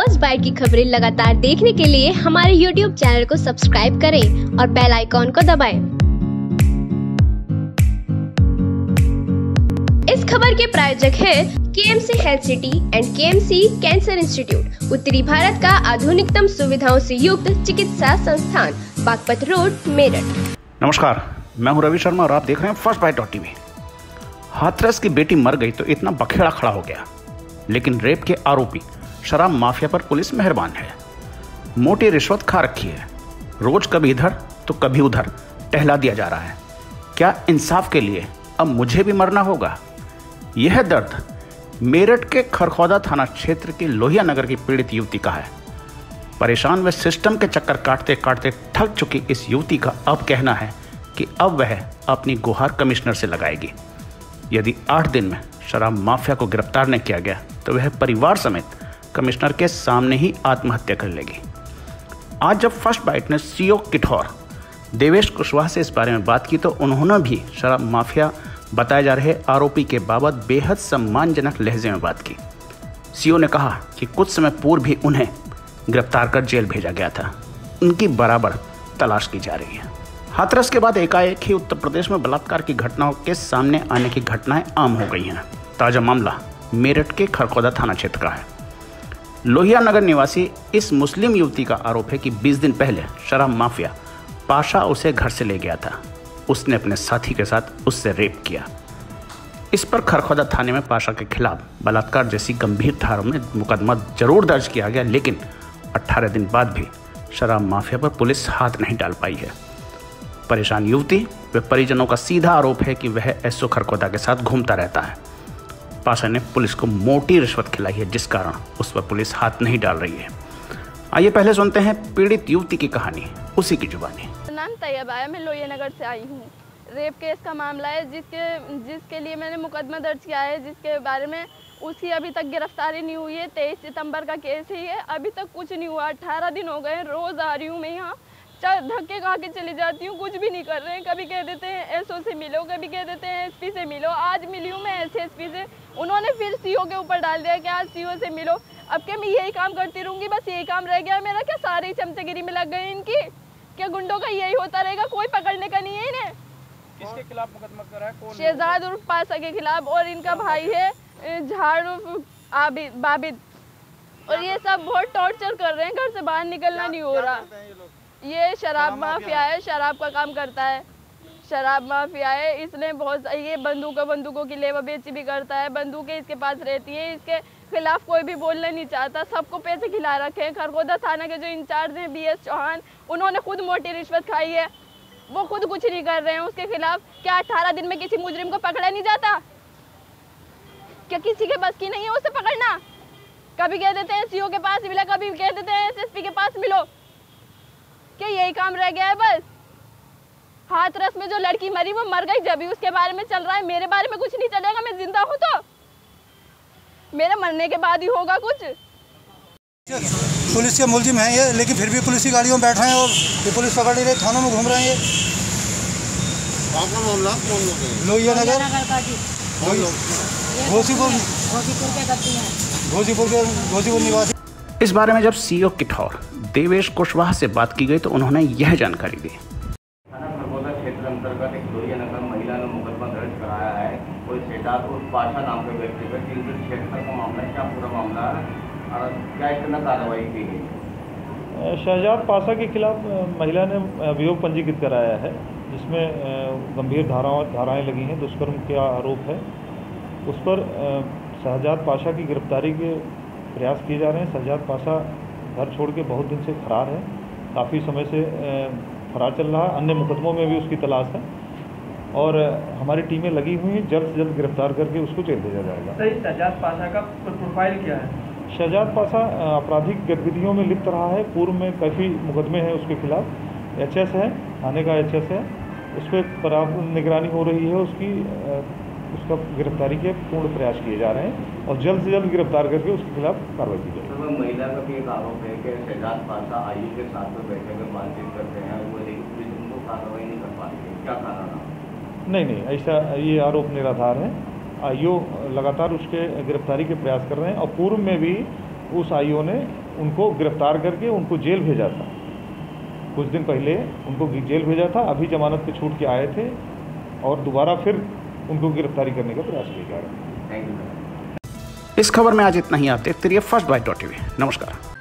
First bite की खबरें लगातार देखने के लिए हमारे यूट्यूब चैनल को सब्सक्राइब करें और बेल आइकॉन को दबाएँ। इस खबर के प्रायोजक है KMC health city and KMC cancer institute, उत्तरी भारत का आधुनिकतम सुविधाओं से युक्त चिकित्सा संस्थान, बागपत रोड, मेरठ नमस्कार, मैं हूँ रवि शर्मा और आप देख रहे हैं first bite dot TV Hathras की बेटी मर गई तो इतना बखेड़ा खड़ा हो गया, लेकिन रेप के आरोपी शराब माफिया पर पुलिस मेहरबान है। मोटी रिश्वत खा रखी है। रोज कभी इधर तो कभी उधर। टहला दिया जा रहा है। क्या इंसाफ के लिए अब मुझे भी मरना होगा? यह दर्द मेरठ के खरखौदा थाना क्षेत्र की लोहिया नगर की पीड़ित युवती का है। परेशान व सिस्टम के चक्कर काटते काटते थक चुकी इस युवती का अब कहना है कि अब वह अपनी गुहार कमिश्नर से लगाएगी। यदि आठ दिन में शराब माफिया को गिरफ़्तार नहीं किया गया तो वह परिवार समेत कमिश्नर के सामने ही आत्महत्या कर लेगी। आज जब फ़र्स्ट बाइट ने सीओ किठौर, देवेश कुशवाहा से इस बारे में बात की तो उन्होंने भी शराब माफिया बताए जा रहे आरोपी के बाबत बेहद सम्मानजनक लहजे में बात की। सीओ ने कहा कि कुछ समय पूर्व भी उन्हें गिरफ़्तार कर जेल भेजा गया था। उनकी बराबर तलाश की जा रही है। हाथरस के बाद एकाएक ही उत्तर प्रदेश में बलात्कार की घटनाओं के सामने आने की घटनाएँ आम हो गई हैं। ताज़ा मामला मेरठ के खरखौदा थाना क्षेत्र का है। लोहिया नगर निवासी इस मुस्लिम युवती का आरोप है कि 20 दिन पहले शराब माफिया पाशा उसे घर से ले गया था। उसने अपने साथी के साथ उससे रेप किया। इस पर खरखौदा थाने में पाशा के खिलाफ बलात्कार जैसी गंभीर धाराओं में मुकदमा ज़रूर दर्ज किया गया, लेकिन 18 दिन बाद भी शराब माफिया पर पुलिस हाथ नहीं डाल पाई है। परेशान युवती व परिजनों का सीधा आरोप है कि वह एसओ खरखौदा के साथ घूमता रहता है। पाशा ने पुलिस को मोटी रिश्वत खिलाई है, जिस कारण उस पर पुलिस हाथ नहीं डाल रही है। आइए पहले सुनते हैं पीड़ित युवती की कहानी, उसी की जुबानी। नाम तैयब आया, मैं लोहिया नगर से आई हूँ। रेप केस का मामला है, जिसके जिसके लिए मैंने मुकदमा दर्ज किया है, जिसके बारे में उसकी अभी तक गिरफ्तारी नहीं हुई है। तेईस सितंबर का केस ही है, अभी तक कुछ नहीं हुआ अट्ठारह दिन हो गए, रोज़ आ रही हूँ मैं यहाँ। धक्के खा के चली जाती हूँ कुछ भी नहीं कर रहे हैं। कभी कह देते हैं एसओ से मिलो कभी कह देते हैं एसपी से मिलो। आज मिली हूँ मैं एस एस से। उन्होंने फिर सीओ के ऊपर डाल दिया कि आज सीओ से मिलो। अब क्या मैं यही काम करती रहूँगी? बस यही काम रह गया। मेरा क्या सारे चमचगिरी में लग गए इनकी? क्या गुंडों का यही होता रहेगा? कोई पकड़ने का नहीं है इन्हें। किसके खिलाफ मुकदमा करा है? शहजाद उर्फ़ पासा के खिलाफ और इनका भाई है झाड़ उर्फ़ बाबिद। और ये सब बहुत टॉर्चर कर रहे हैं। घर से बाहर निकलना नहीं हो रहा। ये शराब माफिया है शराब का काम करता है। शराब माफिया है इसने बहुत ये बंदूकों बंदूकों की लेवा बेची भी करता है बंदूकें इसके पास रहती है इसके खिलाफ कोई भी बोलना नहीं चाहता सबको पैसे खिला रखे हैं। खरगोदा थाना के जो इंचार्ज हैं बी एस चौहान उन्होंने खुद मोटी रिश्वत खाई है। वो खुद कुछ नहीं कर रहे हैं उसके खिलाफ क्या अठारह दिन में किसी मुजरिम को पकड़ा नहीं जाता? क्या किसी के बस की नहीं है उसे पकड़ना? कभी कह देते हैं सीओ के पास मिला कभी कह देते हैं एसएसपी के पास मिलो। क्या यही काम रह गया है बस। हाथरस में जो लड़की मरी वो मर गई। जब उसके बारे में चल रहा है मेरे बारे में कुछ नहीं चलेगा मैं ज़िंदा हूँ तो। मेरे मरने के बाद ही होगा कुछ। पुलिस के मुलजिम हैं ये लेकिन फिर भी पुलिस की गाड़ियों में बैठ रहे हैं और ये पुलिस पकड़ नहीं रहे थानों में घूम रहे हैं ये। मामला? कौन लोग लोहिया नगर घोसीपुर घोसीपुर के घोसीपुर निवासी। इस बारे में जब सीओ किठौर देवेश कुशवाहा से बात की गई तो उन्होंने यह जानकारी दी। थाना खरगोदा क्षेत्र अंतर्गत एक लोहिया नगर महिला ने मुकदमा दर्ज कराया कोई सेठात उर्फ़ पाशा के व्यक्ति पर तीन सौ छिहत्तर का मामला क्या पूरा मामला और क्या इतना कार्रवाई की गई? शहजाद पासा के खिलाफ महिला ने अभियोग पंजीकृत कराया है जिसमें गंभीर धाराओं धाराएँ लगी हैं दुष्कर्म का आरोप है। उस पर शहजाद पाशा की गिरफ्तारी के प्रयास किए जा रहे हैं। शहजाद पाशा घर छोड़ के बहुत दिन से फरार है। काफ़ी समय से फरार चल रहा है। अन्य मुकदमों में भी उसकी तलाश है। और हमारी टीमें लगी हुई हैं। जल्द से जल्द गिरफ़्तार करके उसको जेल भेजा जाएगा। सजाद पाशा का प्रोफ़ाइल क्या है? शहजाद पाशा आपराधिक गतिविधियों में लिप्त रहा है। पूर्व में काफ़ी मुकदमे हैं उसके खिलाफ। एचएस है थाने का एचएस है। उस पर निगरानी हो रही है उसकी। उसका गिरफ्तारी के पूर्ण प्रयास किए जा रहे हैं और जल्द से जल्द गिरफ़्तार करके उसके खिलाफ कार्रवाई की जाएगी। महिला का भी एक आरोप है कि शहजाद पाशा आयु के साथ में बैठे हुए बातचीत करते हैं वो लेकिन पुलिस उनको कार्रवाई नहीं कर पाती क्या कारण नहीं नहीं ऐसा ये आरोप निराधार है। आईओ लगातार उसके गिरफ्तारी के प्रयास कर रहे हैं और पूर्व में भी उस आईओ ने उनको गिरफ़्तार करके उनको जेल भेजा था। कुछ दिन पहले उनको जेल भेजा था अभी जमानत पे छूट के आए थे और दोबारा फिर उनको गिरफ्तारी करने का प्रयास किया जा रहा है। इस खबर में आज इतना ही। आप देखते रहिए फ़र्स्ट बाइट डॉट टीवी नमस्कार।